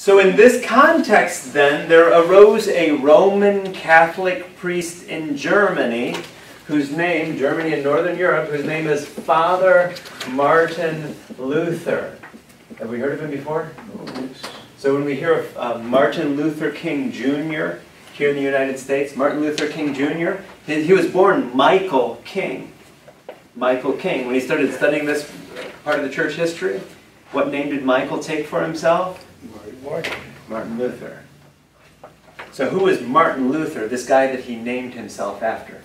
So in this context then, there arose a Roman Catholic priest in Germany whose name, Germany and Northern Europe, whose name is Father Martin Luther. Have we heard of him before? So when we hear of uh, Martin Luther King Jr. here in the United States, Martin Luther King Jr., he, he was born Michael King. Michael King. When he started studying this part of the church history, what name did Michael take for himself? Martin. Luther. So who is Martin Luther, this guy that he named himself after?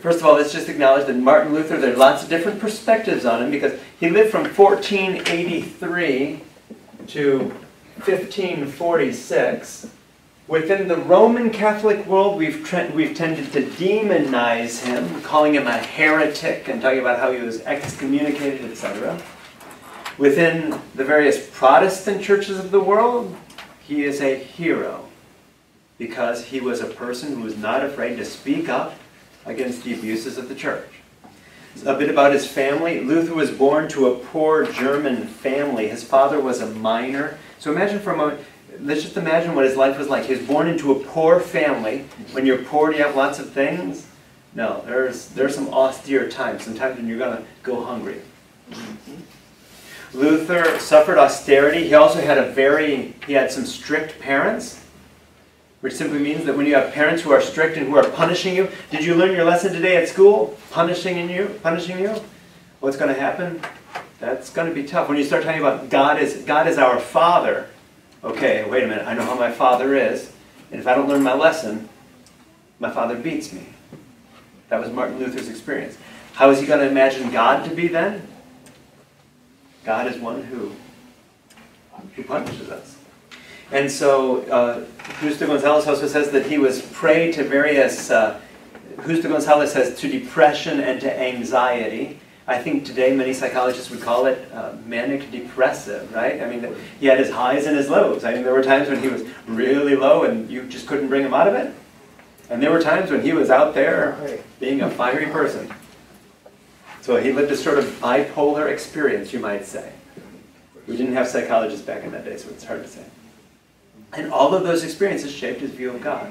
First of all, let's just acknowledge that Martin Luther, there are lots of different perspectives on him because he lived from 1483 to 1546. Within the Roman Catholic world, we've, we've tended to demonize him, calling him a heretic and talking about how he was excommunicated, etc. Within the various Protestant churches of the world, he is a hero because he was a person who was not afraid to speak up against the abuses of the church. A bit about his family. Luther was born to a poor German family. His father was a miner. So imagine for a moment, let's just imagine what his life was like. He was born into a poor family. When you're poor, do you have lots of things? No, there's, there's some austere times, sometimes when you're going to go hungry. Luther suffered austerity. He also had a very, he had some strict parents, which simply means that when you have parents who are strict and who are punishing you, did you learn your lesson today at school? Punishing in you, punishing you? What's going to happen? That's going to be tough. When you start talking about God is, God is our Father, okay, wait a minute, I know how my Father is, and if I don't learn my lesson, my Father beats me. That was Martin Luther's experience. How is he going to imagine God to be then? God is one who, who punishes us. And so uh, Justo Gonzalez also says that he was prey to various, uh, Justo Gonzalez says, to depression and to anxiety. I think today many psychologists would call it uh, manic depressive, right? I mean, he had his highs and his lows. I mean, there were times when he was really low and you just couldn't bring him out of it. And there were times when he was out there being a fiery person. So he lived a sort of bipolar experience, you might say. We didn't have psychologists back in that day, so it's hard to say. And all of those experiences shaped his view of God.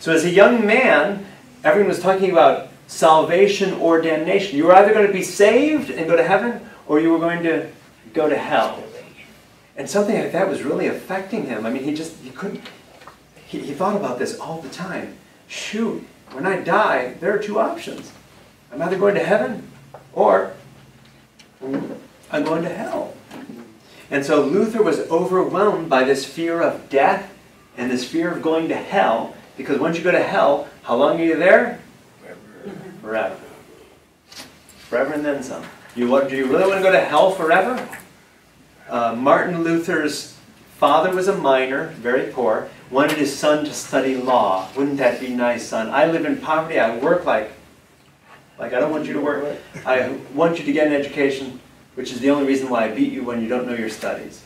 So as a young man, everyone was talking about salvation or damnation. You were either going to be saved and go to heaven, or you were going to go to hell. And something like that was really affecting him. I mean, he just, he couldn't, he, he thought about this all the time. Shoot, when I die, there are two options. I'm either going to heaven or I'm going to hell. And so Luther was overwhelmed by this fear of death and this fear of going to hell, because once you go to hell, how long are you there? Forever. Forever and then some. You, do you really want to go to hell forever? Uh, Martin Luther's father was a miner, very poor, wanted his son to study law. Wouldn't that be nice, son? I live in poverty. I work like like, I don't want you to work. I want you to get an education, which is the only reason why I beat you when you don't know your studies.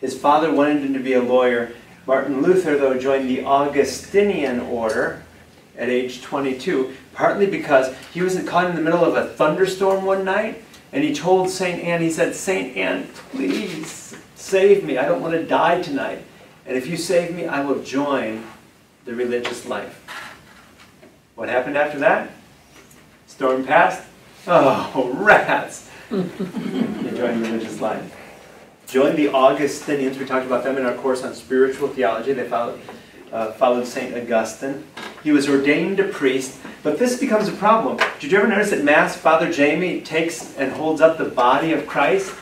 His father wanted him to be a lawyer. Martin Luther, though, joined the Augustinian order at age 22, partly because he was caught in the middle of a thunderstorm one night, and he told St. Anne, he said, St. Anne, please save me. I don't want to die tonight. And if you save me, I will join the religious life. What happened after that? Storm passed. Oh, rats! Enjoying religious life. Join the Augustinians. We talked about them in our course on spiritual theology. They followed, uh, followed St. Augustine. He was ordained a priest, but this becomes a problem. Did you ever notice at Mass, Father Jayme takes and holds up the body of Christ?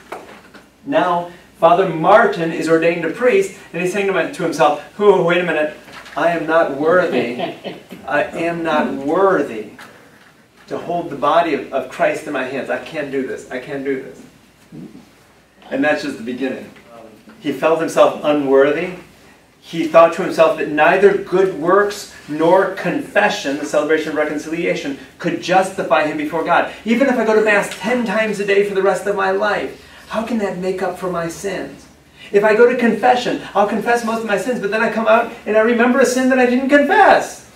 Now, Father Martin is ordained a priest, and he's saying to himself, oh, wait a minute, I am not worthy. I am not worthy to hold the body of, of Christ in my hands. I can't do this. I can't do this. And that's just the beginning. He felt himself unworthy. He thought to himself that neither good works nor confession, the celebration of reconciliation, could justify him before God. Even if I go to Mass 10 times a day for the rest of my life, how can that make up for my sins? If I go to confession, I'll confess most of my sins, but then I come out and I remember a sin that I didn't confess.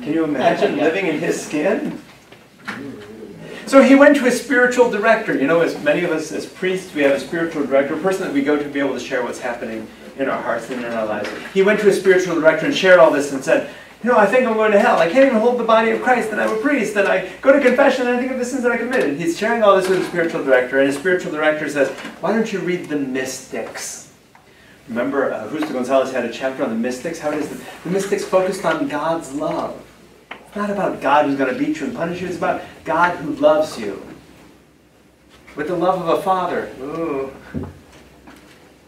Can you imagine living in his skin? So he went to a spiritual director. You know, as many of us as priests, we have a spiritual director, a person that we go to be able to share what's happening in our hearts and in our lives. He went to a spiritual director and shared all this and said, you know, I think I'm going to hell. I can't even hold the body of Christ, and I'm a priest, and I go to confession and I think of the sins that I committed. He's sharing all this with his spiritual director, and his spiritual director says, Why don't you read the mystics? Remember, uh, Justo Gonzalez had a chapter on the mystics. How it is the, the mystics focused on God's love. Not about God who's going to beat you and punish you, it's about God who loves you. With the love of a father. Ooh.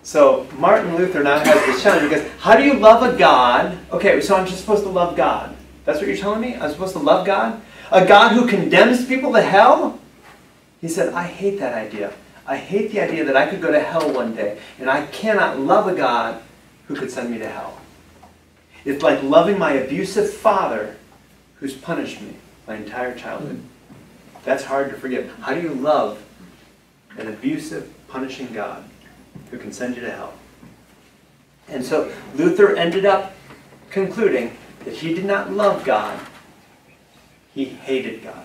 So Martin Luther now has this challenge because how do you love a God? Okay, so I'm just supposed to love God. That's what you're telling me? I'm supposed to love God? A God who condemns people to hell? He said, I hate that idea. I hate the idea that I could go to hell one day, and I cannot love a God who could send me to hell. It's like loving my abusive father who's punished me my entire childhood. That's hard to forgive. How do you love an abusive, punishing God? who can send you to hell. And so Luther ended up concluding that he did not love God, he hated God.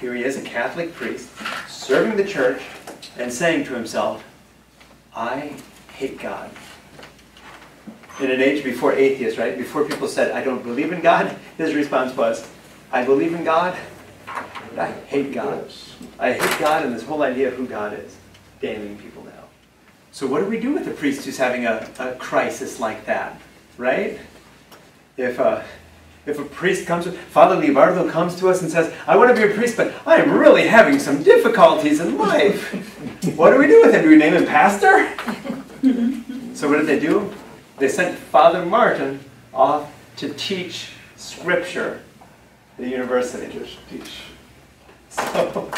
Here he is, a Catholic priest, serving the church and saying to himself, I hate God. In an age before atheists, right? Before people said, I don't believe in God, his response was, I believe in God, but I hate God. I hate God and this whole idea of who God is, damning people now. So what do we do with a priest who's having a, a crisis like that, right? If a, uh, if a priest comes, Father Libardo comes to us and says, I want to be a priest, but I am really having some difficulties in life. what do we do with him? Do we name him pastor? so what did they do? They sent Father Martin off to teach scripture at the university. Teach. So,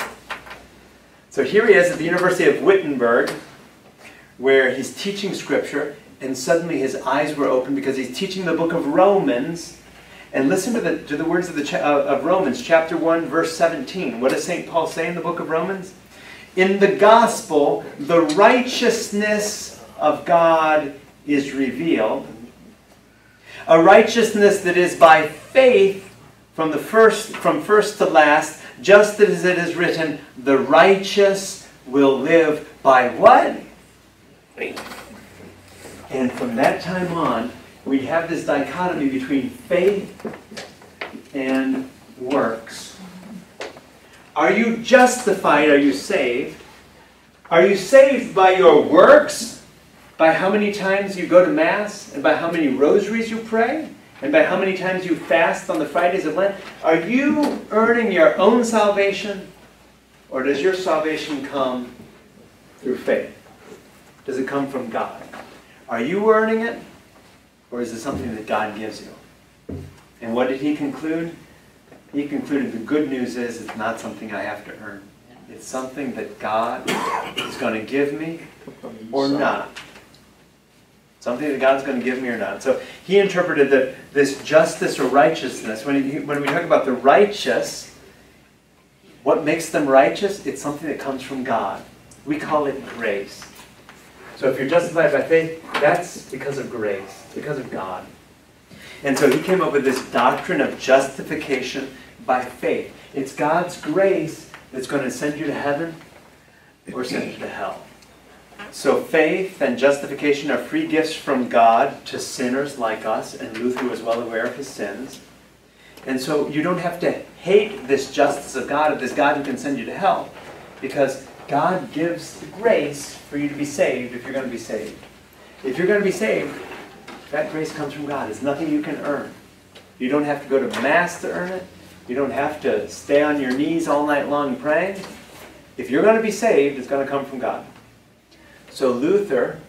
so here he is at the University of Wittenberg, where he's teaching scripture and suddenly his eyes were open because he's teaching the book of Romans. And listen to the, to the words of, the, of Romans, chapter 1, verse 17. What does St. Paul say in the book of Romans? In the gospel, the righteousness of God is revealed. A righteousness that is by faith from the first from first to last, just as it is written, the righteous will live by what? And from that time on, we have this dichotomy between faith and works. Are you justified? Are you saved? Are you saved by your works? By how many times you go to Mass? And by how many rosaries you pray? And by how many times you fast on the Fridays of Lent? Are you earning your own salvation? Or does your salvation come through faith? Does it come from God? Are you earning it? Or is it something that God gives you? And what did he conclude? He concluded the good news is it's not something I have to earn. It's something that God is going to give me or not. Something that God's going to give me or not. So he interpreted that this justice or righteousness, when, he, when we talk about the righteous, what makes them righteous? It's something that comes from God. We call it grace. So if you're justified by faith, that's because of grace, because of God. And so he came up with this doctrine of justification by faith. It's God's grace that's going to send you to heaven or send you to hell. So faith and justification are free gifts from God to sinners like us, and Luther was well aware of his sins. And so you don't have to hate this justice of God, of this God who can send you to hell, because God gives the grace for you to be saved if you're going to be saved. If you're going to be saved, that grace comes from God. It's nothing you can earn. You don't have to go to Mass to earn it. You don't have to stay on your knees all night long praying. If you're going to be saved, it's going to come from God. So Luther,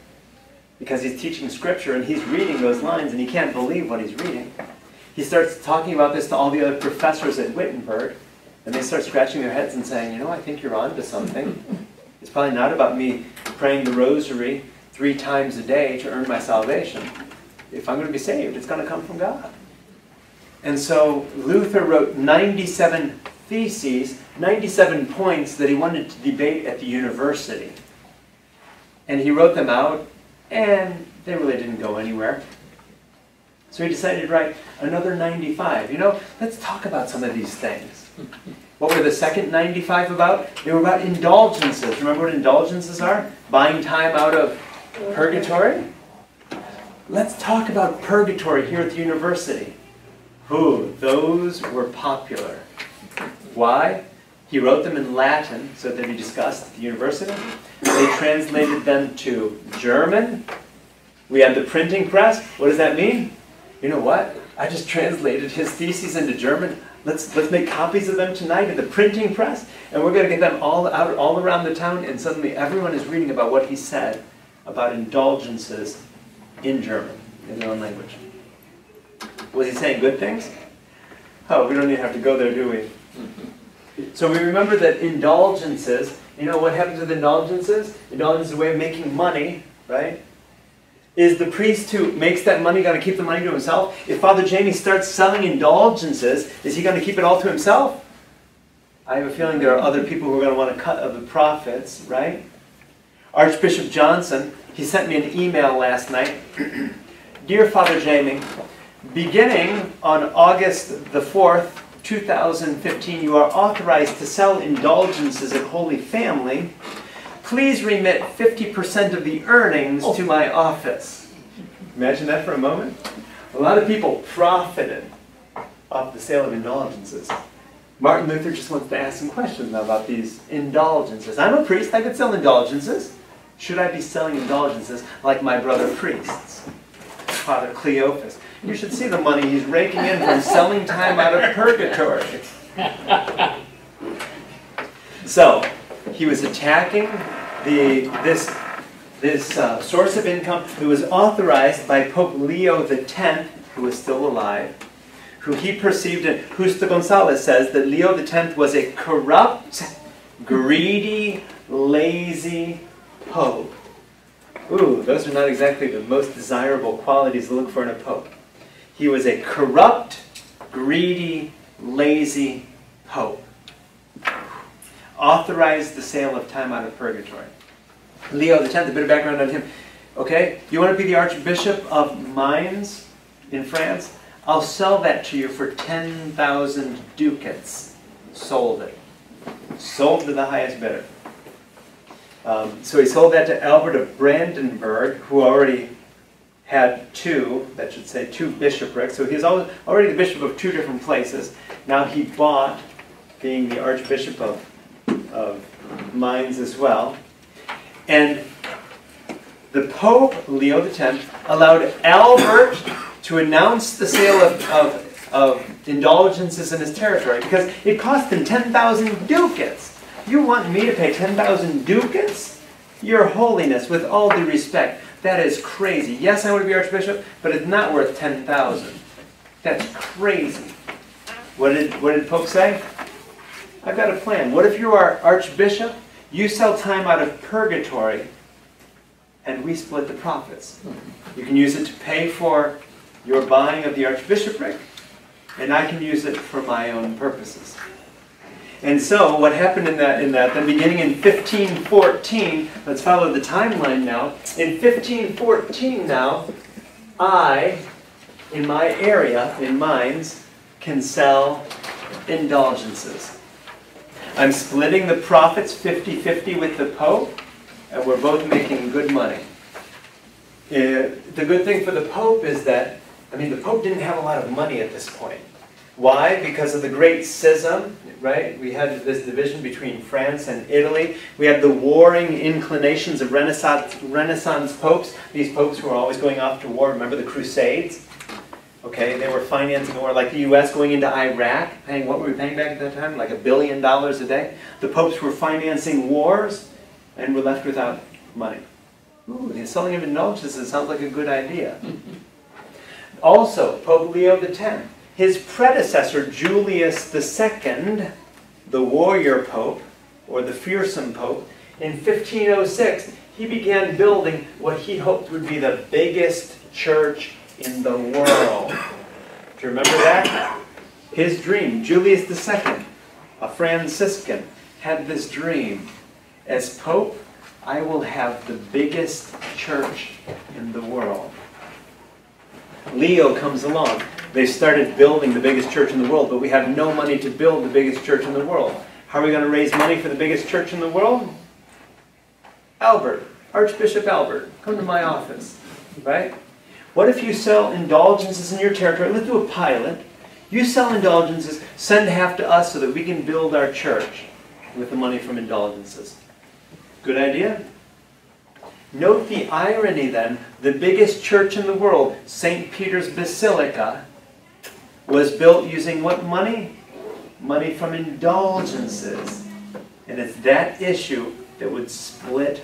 because he's teaching Scripture and he's reading those lines and he can't believe what he's reading, he starts talking about this to all the other professors at Wittenberg. And they start scratching their heads and saying, you know, I think you're on to something. It's probably not about me praying the rosary three times a day to earn my salvation. If I'm going to be saved, it's going to come from God. And so Luther wrote 97 theses, 97 points that he wanted to debate at the university. And he wrote them out, and they really didn't go anywhere. So he decided to write another 95. You know, let's talk about some of these things. What were the second 95 about? They were about indulgences. Remember what indulgences are? Buying time out of purgatory? Let's talk about purgatory here at the university. Who? those were popular. Why? He wrote them in Latin so that they'd be discussed at the university. They translated them to German. We had the printing press. What does that mean? You know what? I just translated his theses into German. Let's, let's make copies of them tonight at the printing press, and we're going to get them all out all around the town, and suddenly everyone is reading about what he said about indulgences in German, in their own language. Was he saying good things? Oh, we don't even have to go there, do we? So we remember that indulgences, you know what happens with indulgences? Indulgence is a way of making money, right? Is the priest who makes that money going to keep the money to himself? If Father Jayme starts selling indulgences, is he going to keep it all to himself? I have a feeling there are other people who are going to want a cut of the profits, right? Archbishop Johnson, he sent me an email last night. Dear Father Jayme, beginning on August the 4th, 2015, you are authorized to sell indulgences at Holy Family Please remit 50% of the earnings oh. to my office. Imagine that for a moment. A lot of people profited off the sale of indulgences. Martin Luther just wants to ask some questions now about these indulgences. I'm a priest, I could sell indulgences. Should I be selling indulgences like my brother priests? Father Cleophas. You should see the money he's raking in from selling time out of purgatory. So, he was attacking the, this, this uh, source of income that was authorized by Pope Leo X, who was still alive, who he perceived, and Justo Gonzalez says that Leo X was a corrupt, greedy, lazy pope. Ooh, those are not exactly the most desirable qualities to look for in a pope. He was a corrupt, greedy, lazy pope authorized the sale of time out of purgatory. Leo X, a bit of background on him. Okay, you want to be the Archbishop of Mainz in France? I'll sell that to you for 10,000 ducats. Sold it. Sold to the highest bidder. Um, so he sold that to Albert of Brandenburg, who already had two, that should say two bishoprics. So he's already the bishop of two different places. Now he bought being the Archbishop of of Mainz as well. And the Pope, Leo X, allowed Albert to announce the sale of, of, of indulgences in his territory because it cost him 10,000 ducats. You want me to pay 10,000 ducats? Your Holiness, with all due respect, that is crazy. Yes, I want to be Archbishop, but it's not worth 10,000. That's crazy. What did, what did Pope say? I've got a plan. What if you are archbishop? You sell time out of purgatory, and we split the profits. You can use it to pay for your buying of the archbishopric, and I can use it for my own purposes. And so, what happened in that, in that, then beginning in 1514, let's follow the timeline now. In 1514 now, I, in my area, in Mainz, can sell indulgences. I'm splitting the profits 50-50 with the Pope, and we're both making good money. Uh, the good thing for the Pope is that, I mean, the Pope didn't have a lot of money at this point. Why? Because of the great schism, right? We had this division between France and Italy. We had the warring inclinations of Renaissance, Renaissance popes, these popes who were always going off to war. Remember the Crusades? Okay, they were financing war like the U.S. going into Iraq, paying what were we paying back at that time? Like a billion dollars a day. The popes were financing wars, and were left without money. Ooh, the selling of indulgences sounds like a good idea. also, Pope Leo X, his predecessor Julius II, the warrior pope, or the fearsome pope, in 1506, he began building what he hoped would be the biggest church in the world. Do you remember that? His dream, Julius II, a Franciscan, had this dream. As Pope, I will have the biggest church in the world. Leo comes along. They started building the biggest church in the world, but we have no money to build the biggest church in the world. How are we going to raise money for the biggest church in the world? Albert, Archbishop Albert, come to my office, right? What if you sell indulgences in your territory? Let's do a pilot. You sell indulgences, send half to us so that we can build our church with the money from indulgences. Good idea? Note the irony then. The biggest church in the world, St. Peter's Basilica, was built using what money? Money from indulgences. And it's that issue that would split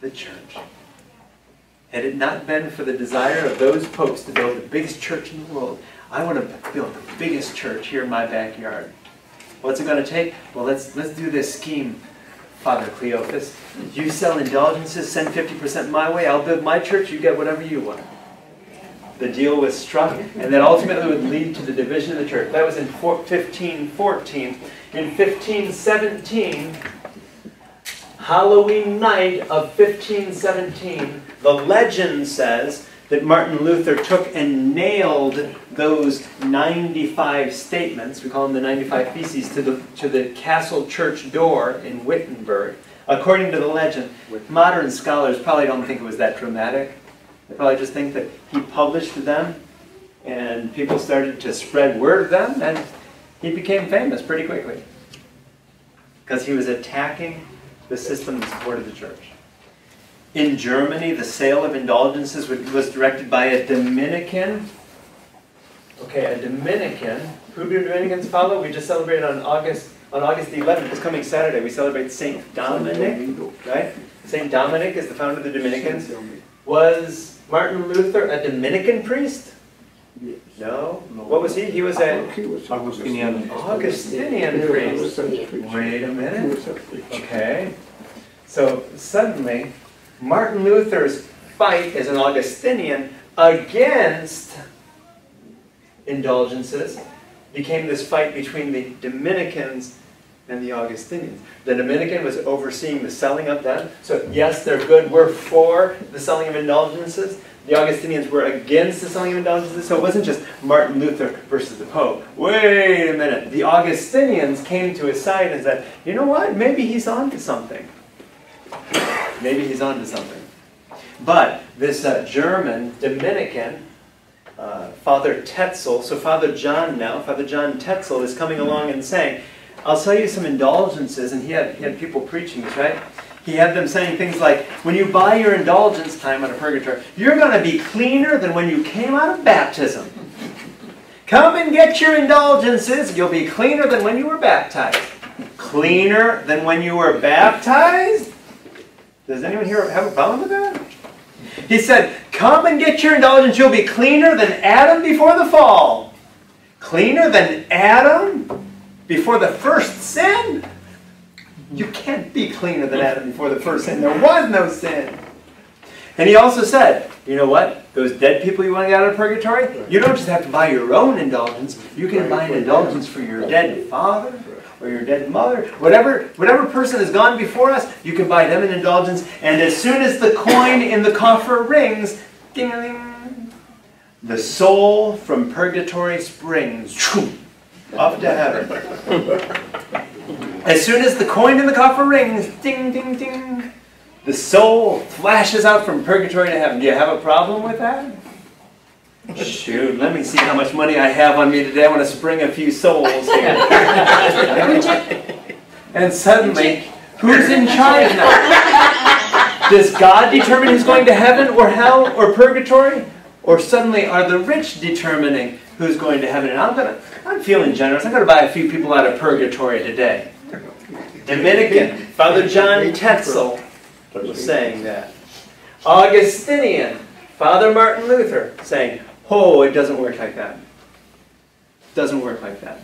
the church. Had it not been for the desire of those popes to build the biggest church in the world, I want to build the biggest church here in my backyard. What's it going to take? Well, let's, let's do this scheme, Father Cleophas. You sell indulgences, send 50% my way, I'll build my church, you get whatever you want. The deal was struck, and that ultimately would lead to the division of the church. That was in 1514. In 1517, Halloween night of 1517, the legend says that Martin Luther took and nailed those 95 statements, we call them the 95 Theses, to the, to the castle church door in Wittenberg. According to the legend, modern scholars probably don't think it was that dramatic. They probably just think that he published them and people started to spread word of them and he became famous pretty quickly because he was attacking the system that supported the church. In Germany, the sale of indulgences was directed by a Dominican. Okay, a Dominican. Who do Dominicans follow? We just celebrated on August on August the 11th. This coming Saturday, we celebrate Saint Dominic. Right? Saint Dominic is the founder of the Dominicans. Was Martin Luther a Dominican priest? No. What was he? He was a Augustinian. Augustinian priest. Wait a minute. Okay. So suddenly, Martin Luther's fight as an Augustinian against indulgences became this fight between the Dominicans and the Augustinians. The Dominican was overseeing the selling of them. So yes, they're good. We're for the selling of indulgences. The Augustinians were against the selling of indulgences. So it wasn't just Martin Luther versus the Pope. Wait a minute. The Augustinians came to his side and said, you know what? Maybe he's on to something. Maybe he's on to something. But this uh, German Dominican, uh, Father Tetzel, so Father John now, Father John Tetzel is coming along and saying, I'll sell you some indulgences, and he had, he had people preaching this, right? He had them saying things like, when you buy your indulgence time out of purgatory, you're going to be cleaner than when you came out of baptism. Come and get your indulgences, you'll be cleaner than when you were baptized. Cleaner than when you were baptized? Does anyone here have a problem with that? He said, Come and get your indulgence. You'll be cleaner than Adam before the fall. Cleaner than Adam before the first sin? You can't be cleaner than Adam before the first sin. There was no sin. And he also said, you know what? Those dead people you want to get out of purgatory, you don't just have to buy your own indulgence. You can buy an indulgence for your dead father, or your dead mother, whatever, whatever person has gone before us, you can buy them an indulgence. And as soon as the coin in the coffer rings, ding ding, the soul from purgatory springs up to heaven. As soon as the coin in the coffer rings, ding ding ding, the soul flashes out from purgatory to heaven. Do you have a problem with that? Shoot, let me see how much money I have on me today. I want to spring a few souls here. and suddenly, who's in charge now? Does God determine who's going to heaven or hell or purgatory? Or suddenly are the rich determining who's going to heaven? And I'm gonna I'm feeling generous. I'm gonna buy a few people out of purgatory today. Dominican, Father John Tetzel was saying that. Augustinian, Father Martin Luther saying, Oh, it doesn't work like that. Doesn't work like that.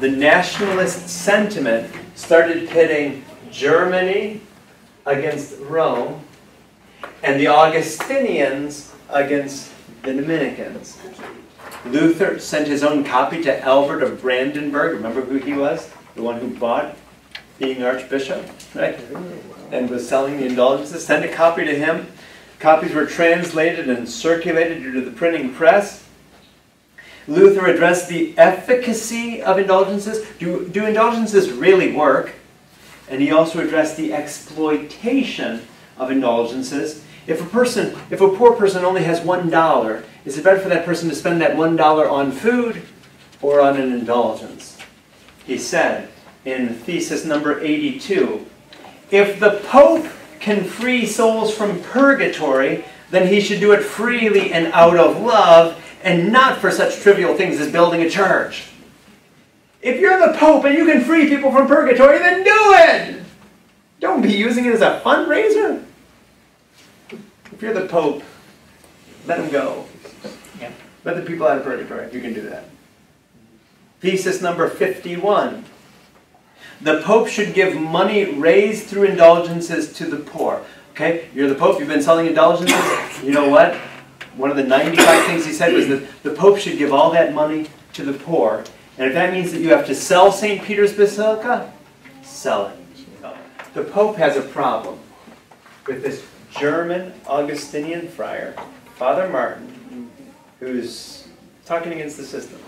The nationalist sentiment started pitting Germany against Rome and the Augustinians against the Dominicans. Luther sent his own copy to Albert of Brandenburg. Remember who he was? The one who bought being archbishop, right? And was selling the indulgences. Sent a copy to him. Copies were translated and circulated due to the printing press. Luther addressed the efficacy of indulgences. Do, do indulgences really work? And he also addressed the exploitation of indulgences. If a person, if a poor person only has one dollar, is it better for that person to spend that one dollar on food or on an indulgence? He said in thesis number 82, if the Pope can free souls from purgatory, then he should do it freely and out of love and not for such trivial things as building a church. If you're the Pope and you can free people from purgatory, then do it! Don't be using it as a fundraiser. If you're the Pope, let him go. Yeah. Let the people out of purgatory. You can do that. Thesis number 51. The Pope should give money raised through indulgences to the poor. Okay, you're the Pope, you've been selling indulgences. You know what? One of the 95 things he said was that the Pope should give all that money to the poor and if that means that you have to sell St. Peter's Basilica, sell it. The Pope has a problem with this German Augustinian friar, Father Martin, who's talking against the system.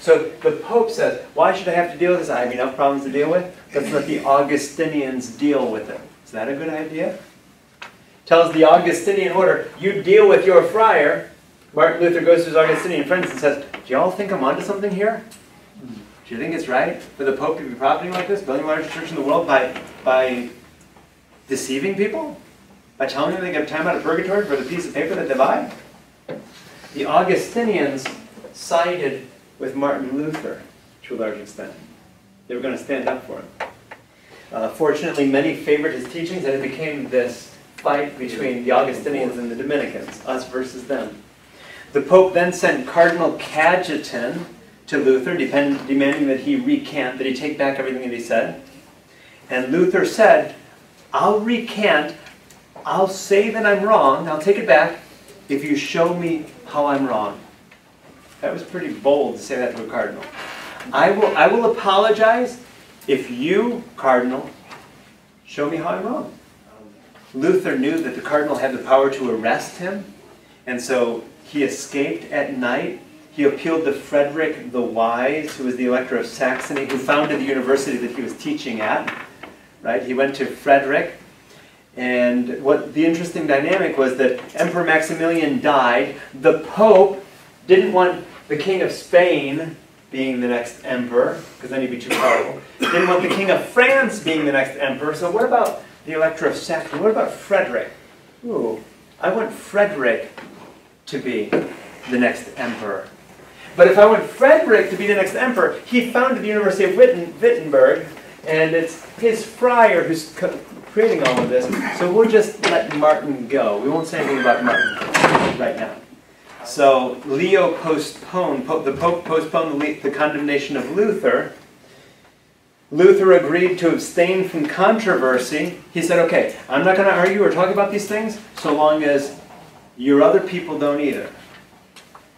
So the Pope says, why should I have to deal with this? I have enough problems to deal with. Let's let the Augustinians deal with it. Is that a good idea? Tells the Augustinian order, you deal with your friar, Martin Luther goes to his Augustinian friends and says, Do y'all think I'm onto something here? Do you think it's right for the Pope to be profiting like this, building the largest church in the world by, by deceiving people? By telling them they get time out of purgatory for the piece of paper that they buy? The Augustinians sided with Martin Luther to a large extent. They were going to stand up for him. Uh, fortunately, many favored his teachings, and it became this fight between the Augustinians and the Dominicans, us versus them. The Pope then sent Cardinal Cajetan to Luther, depend, demanding that he recant, that he take back everything that he said. And Luther said, I'll recant, I'll say that I'm wrong, I'll take it back, if you show me how I'm wrong. That was pretty bold to say that to a cardinal. I will, I will apologize if you, cardinal, show me how I'm wrong. Luther knew that the cardinal had the power to arrest him, and so he escaped at night. He appealed to Frederick the Wise, who was the Elector of Saxony, who founded the university that he was teaching at. Right? He went to Frederick, and what the interesting dynamic was that Emperor Maximilian died. The Pope didn't want the King of Spain being the next emperor, because then he'd be too powerful. Didn't want the King of France being the next emperor. So what about the Elector of Saxony? What about Frederick? Ooh, I want Frederick to be the next emperor. But if I want Frederick to be the next emperor, he founded the University of Witten, Wittenberg, and it's his friar who's creating all of this. So we'll just let Martin go. We won't say anything about Martin right now. So Leo postponed, the Pope postponed the, the condemnation of Luther. Luther agreed to abstain from controversy. He said, okay, I'm not going to argue or talk about these things so long as your other people don't either.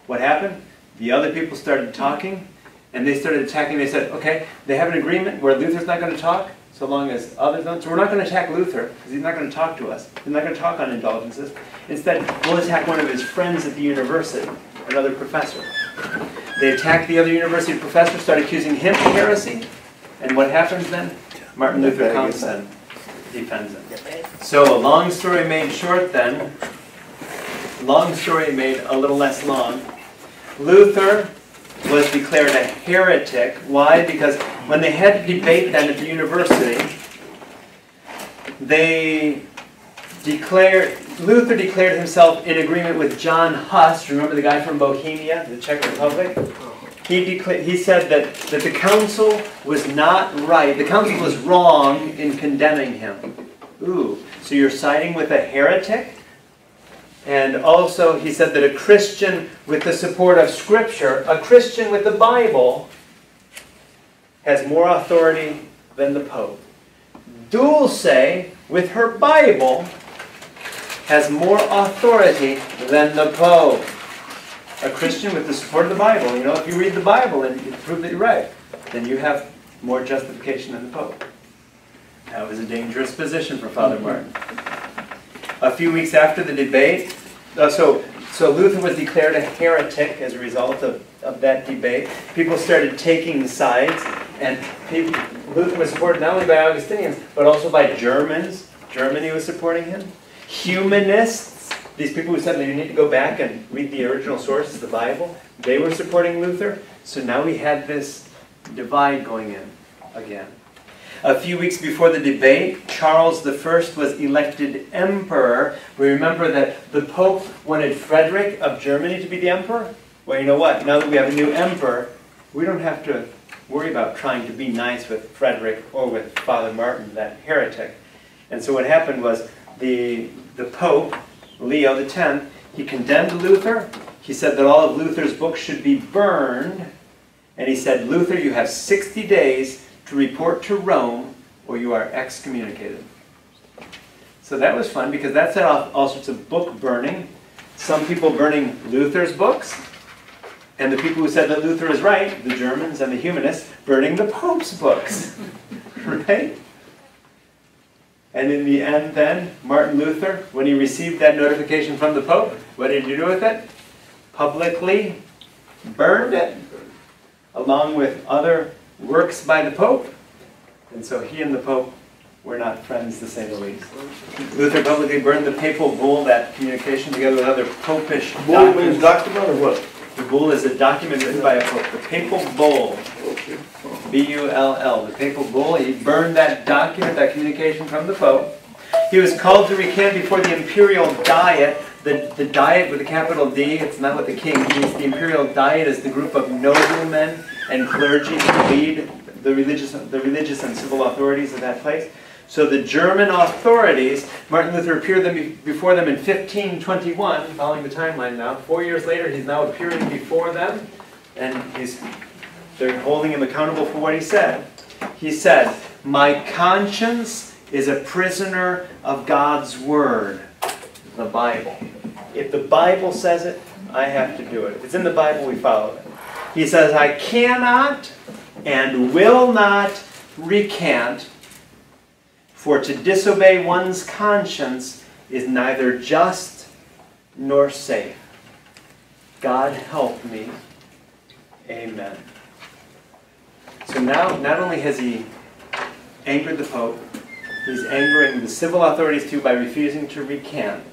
What happened? The other people started talking, and they started attacking. They said, okay, they have an agreement where Luther's not going to talk, so long as others don't. So we're not going to attack Luther, because he's not going to talk to us. He's not going to talk on indulgences. Instead, we'll attack one of his friends at the university, another professor. They attacked the other university professor, started accusing him of heresy, and what happens then? Martin Luther comes and defends him. So, a long story made short then, long story made a little less long. Luther was declared a heretic. Why? Because when they had to debate then at the university, they declared, Luther declared himself in agreement with John Huss. Remember the guy from Bohemia, the Czech Republic? He, declared, he said that, that the council was not right. The council was wrong in condemning him. Ooh, so you're siding with a heretic? And also, he said that a Christian with the support of Scripture, a Christian with the Bible, has more authority than the Pope. Dulce, with her Bible, has more authority than the Pope. A Christian with the support of the Bible, you know, if you read the Bible and you prove that you're right, then you have more justification than the Pope. That was a dangerous position for Father Martin. A few weeks after the debate, uh, so so Luther was declared a heretic as a result of, of that debate. People started taking sides, and people, Luther was supported not only by Augustinians, but also by Germans. Germany was supporting him. Humanists, these people who said that you need to go back and read the original sources, the Bible, they were supporting Luther. So now we had this divide going in again. A few weeks before the debate, Charles I was elected emperor. We remember that the Pope wanted Frederick of Germany to be the emperor. Well, you know what? Now that we have a new emperor, we don't have to worry about trying to be nice with Frederick or with Father Martin, that heretic. And so what happened was the, the Pope, Leo X, he condemned Luther. He said that all of Luther's books should be burned. And he said, Luther, you have 60 days to report to Rome or you are excommunicated. So that was fun because that set off all sorts of book burning. Some people burning Luther's books, and the people who said that Luther is right, the Germans and the humanists, burning the Pope's books. right? And in the end, then, Martin Luther, when he received that notification from the Pope, what did he do with it? Publicly burned it, along with other works by the Pope. And so he and the Pope were not friends, to say the least. Luther publicly burned the papal bull, that communication together with other popish Bull means document or what? The bull is a document written by a pope. The papal bull, B-U-L-L, the papal bull, he burned that document, that communication from the pope. He was called to recant before the imperial diet. The, the diet with a capital D, it's not what the king means. The imperial diet is the group of noblemen and clergy who lead the religious, the religious and civil authorities of that place. So the German authorities, Martin Luther appeared them before them in 1521, following the timeline now. Four years later, he's now appearing before them, and he's, they're holding him accountable for what he said. He said, My conscience is a prisoner of God's word, the Bible. If the Bible says it, I have to do it. If it's in the Bible, we follow it. He says, I cannot and will not recant, for to disobey one's conscience is neither just nor safe. God help me. Amen. So now, not only has he angered the Pope, he's angering the civil authorities too by refusing to recant.